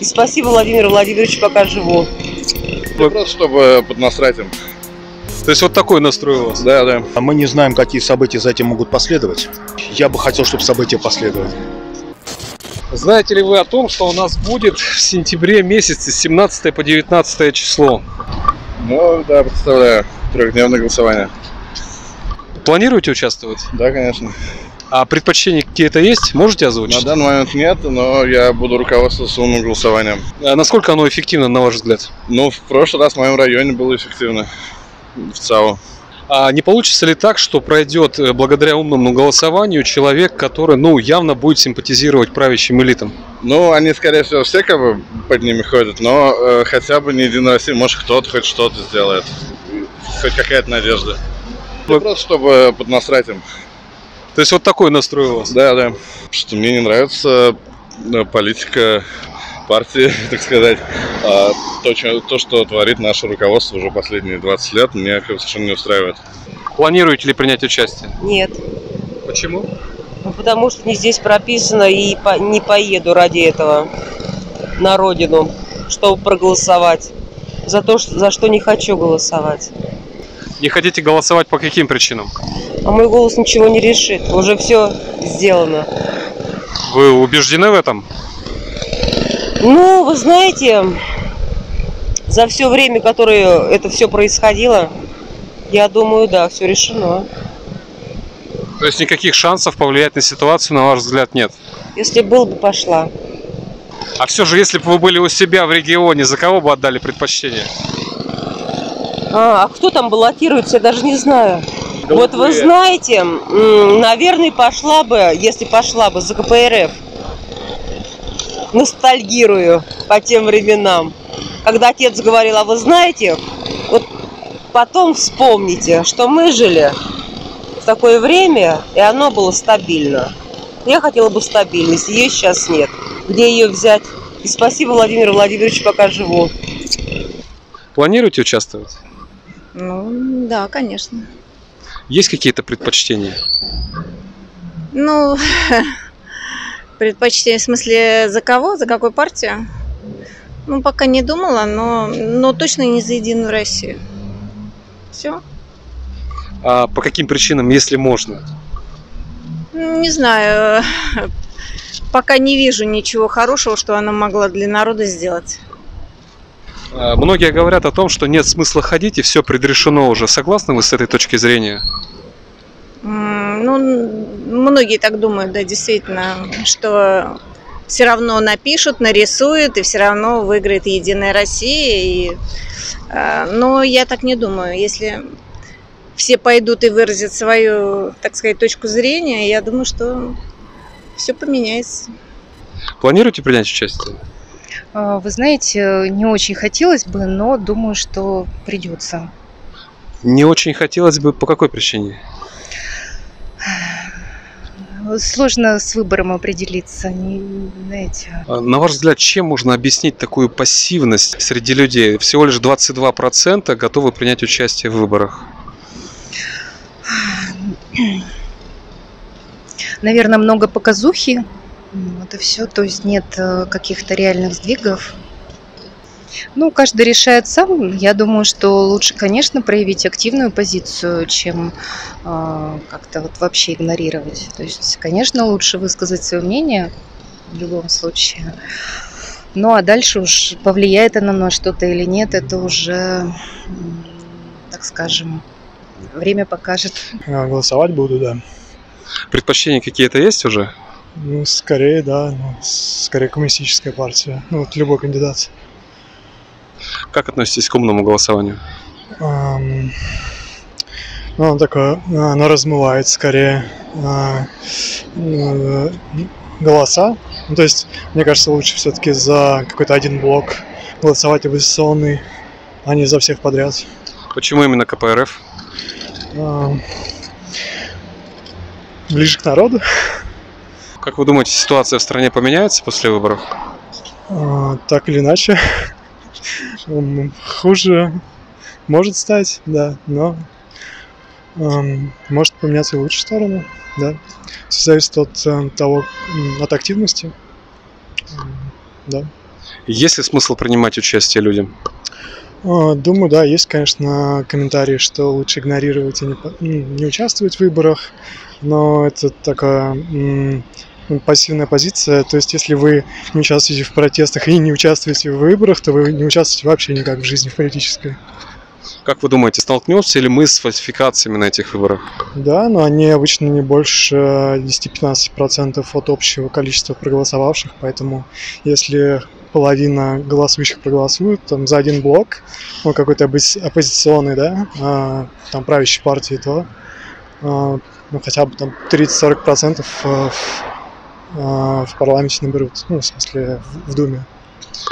И спасибо Владимиру Владимировичу, пока живу. Ну, просто чтобы поднасрать им. То есть вот такой настрой у вас? Да, да. А мы не знаем, какие события за этим могут последовать. Я бы хотел, чтобы события последовали. Знаете ли вы о том, что у нас будет в сентябре месяце с 17 по 19 число? Ну, да, представляю. Трехдневное голосование. Планируете участвовать? Да, конечно. А предпочтения какие-то есть? Можете На озвучить? данный момент нет, но я буду руководствоваться умным голосованием. А насколько оно эффективно, на ваш взгляд? Ну, в прошлый раз в моем районе было эффективно. В ЦАУ. А не получится ли так, что пройдет э, благодаря умному голосованию человек, который, ну, явно будет симпатизировать правящим элитам? Ну, они, скорее всего, все как бы под ними ходят, но э, хотя бы не Единая Россия, может, кто-то хоть что-то сделает. Хоть какая-то надежда. Вы- просто чтобы поднасрать им. То есть вот такой настрой у вас? Да, да. Что мне не нравится э, политика партии, так сказать. А то, то, что творит наше руководство уже последние 20 лет, меня совершенно не устраивает. Планируете ли принять участие? Нет. Почему? Ну, потому что не здесь прописано и по- не поеду ради этого на родину, чтобы проголосовать. За то, что- за что не хочу голосовать. Не хотите голосовать по каким причинам? А мой голос ничего не решит. Уже все сделано. Вы убеждены в этом? Ну, вы знаете, за все время, которое это все происходило, я думаю, да, все решено. То есть никаких шансов повлиять на ситуацию, на ваш взгляд, нет? Если был бы, пошла. А все же, если бы вы были у себя в регионе, за кого бы отдали предпочтение? А, а кто там баллотируется, я даже не знаю. Вот вы знаете, наверное, пошла бы, если пошла бы за КПРФ. Ностальгирую по тем временам. Когда отец говорил, а вы знаете, вот потом вспомните, что мы жили в такое время, и оно было стабильно. Я хотела бы стабильности, ее сейчас нет. Где ее взять? И спасибо Владимиру Владимировичу, пока живу. Планируете участвовать? Ну, да, конечно. Есть какие-то предпочтения? Ну, предпочтение в смысле за кого, за какую партию? Ну, пока не думала, но, но точно не за Единую Россию. Все. А по каким причинам, если можно? Не знаю, пока не вижу ничего хорошего, что она могла для народа сделать. А, Многие говорят о том, что нет смысла ходить и все предрешено уже. Согласны вы с этой точки зрения? Ну, многие так думают, да, действительно, что все равно напишут, нарисуют, и все равно выиграет Единая Россия. И, э, но я так не думаю. Если все пойдут и выразят свою, так сказать, точку зрения, я думаю, что все поменяется. Планируете принять участие? А, Вы знаете, не очень хотелось бы, но думаю, что придется. Не очень хотелось бы. По какой причине? Сложно с выбором определиться, не, знаете. А, На ваш взгляд, чем можно объяснить такую пассивность среди людей? Всего лишь 22% готовы принять участие в выборах. Наверное, много показухи. М, Это все, то есть нет э, каких-то реальных сдвигов. Ну, каждый решает сам. Я думаю, что лучше, конечно, проявить активную позицию, чем э, как-то вот вообще игнорировать. То есть, конечно, лучше высказать свое мнение в любом случае. Ну, а дальше уж повлияет оно на что-то или нет, это уже, так скажем, время покажет. Голосовать буду, да. Предпочтения какие-то есть уже? Ну, скорее, да. Ну, скорее коммунистическая партия. Ну, вот любой кандидат. Как относитесь к умному голосованию? Ам, ну, оно такое, оно размывает скорее а, э, голоса. Ну, то есть, мне кажется, лучше все-таки за какой-то один блок голосовать оппозиционный, а не за всех подряд. Почему именно КПРФ? Ам, ближе к народу. Как вы думаете, ситуация в стране поменяется после выборов? А, так или иначе, хуже может стать, да, но ам, может поменяться и в лучшую сторону, да. Все зависит от э, того, от активности, да. Есть ли смысл принимать участие людям? А, Думаю, да, есть, конечно, комментарии, что лучше игнорировать и не, не участвовать в выборах, но это такая пассивная позиция. То есть, если вы не участвуете в протестах и не участвуете в выборах, то вы не участвуете вообще никак в жизни в политической. Как вы думаете, столкнемся ли мы с фальсификациями на этих выборах? Да, но они обычно не больше 10-15% от общего количества проголосовавших, поэтому если половина голосующих проголосуют там за один блок, ну какой-то оппози- оппозиционный, да, а, там правящей партии, то а, ну, хотя бы там 30-40% а, в, а, в парламенте наберут, ну, в смысле, в, в Думе.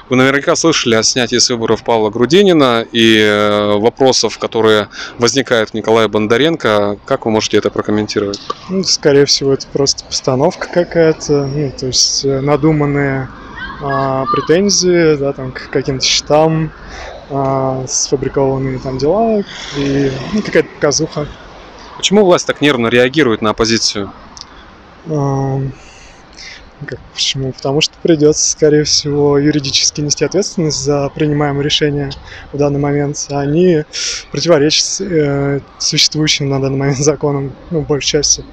Вы наверняка слышали о снятии с выборов Павла Грудинина и э, вопросов, которые возникают к Николаю Бондаренко. Как вы можете это прокомментировать? Ну, скорее всего, это просто постановка какая-то, ну, то есть э, надуманные а, претензии, да, там, к каким-то счетам, а, сфабрикованные там дела и ну, какая-то показуха. Почему власть так нервно реагирует на оппозицию? Как, почему? Потому что придется, скорее всего, юридически нести ответственность за принимаемые решения в данный момент. а Они противоречат э, существующим на данный момент законам, ну, большей части.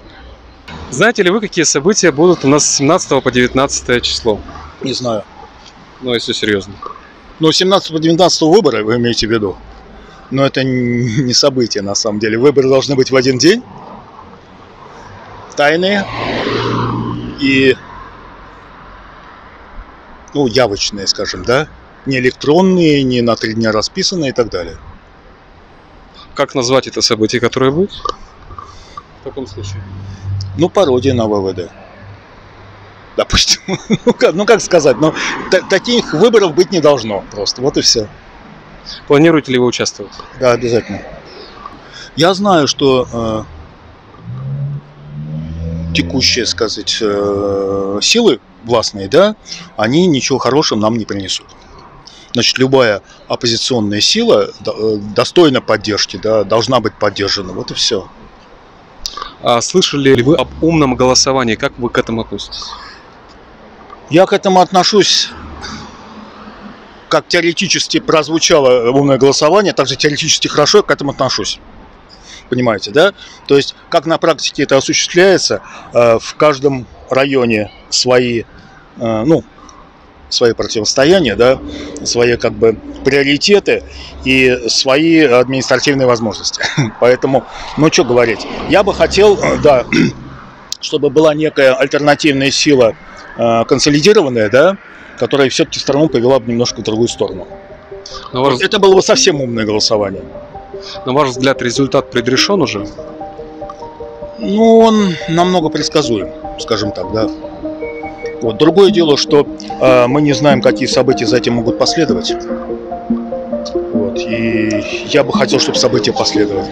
Знаете ли вы, какие события будут у нас с 17 по 19 число? Не знаю. Ну, если серьезно. Ну, 17 по 19 выборы вы имеете в виду? Но это не событие на самом деле. Выборы должны быть в один день. Тайные. И ну, явочные, скажем, да? Не электронные, не на три дня расписанные и так далее. Как назвать это событие, которое будет? В таком случае. Ну, пародия на ВВД. Допустим. ну, как, ну, как сказать, но та- таких выборов быть не должно просто. Вот и все. Планируете ли вы участвовать? Да, обязательно. Я знаю, что э, текущие, сказать, э, силы властные, да, они ничего хорошего нам не принесут. Значит, любая оппозиционная сила э, достойна поддержки, да, должна быть поддержана. Вот и все. А слышали ли вы об умном голосовании? Как вы к этому относитесь? Я к этому отношусь, как теоретически прозвучало умное голосование, так же теоретически хорошо я к этому отношусь. Понимаете, да? То есть, как на практике это осуществляется, э, в каждом районе свои, ну, свои противостояния, да, свои как бы приоритеты и свои административные возможности. Поэтому, ну, что говорить. Я бы хотел, э, да, чтобы была некая альтернативная сила, э, консолидированная, да, которая все-таки страну повела бы немножко в другую сторону. Ваш, Это было бы совсем умное голосование. на ваш взгляд, результат предрешен уже? Ну, он намного предсказуем, скажем так, да. Вот. Другое дело, что э, мы не знаем, какие события за этим могут последовать. Вот. И я бы хотел, чтобы события последовали.